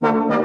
Thank you.